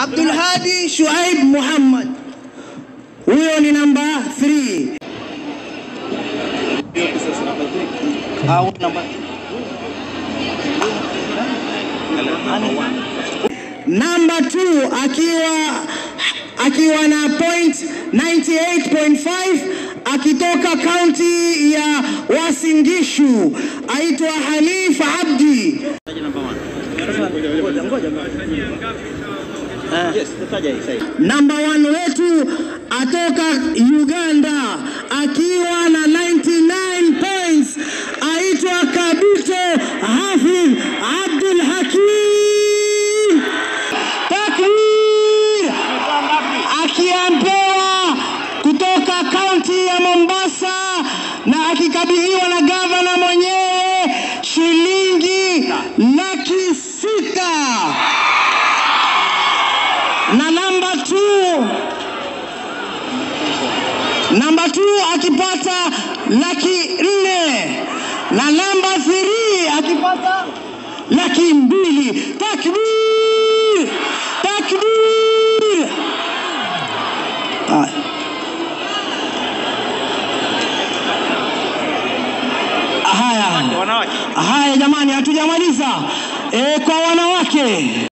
Abdul Hadi Shuaib Muhammad, huyo ni namba 3. Au namba Namba 2 akiwa akiwa na point 98.5 akitoka kaunti ya Wasingishu aitwa Halif Abdi. Namba one wetu atoka Uganda akiwa na 99 points aitwa Kabito Hafidh Abdul Hakim. Takbir! Akiampewa kutoka kaunti ya Mombasa na akikabidhiwa na gavana mwenyewe shilingi laki sita na namba 2 namba 2 akipata laki nne na namba 3 akipata laki mbili. Takbir! Takbir! ah. Haya, haya jamani, hatujamaliza. E, kwa wanawake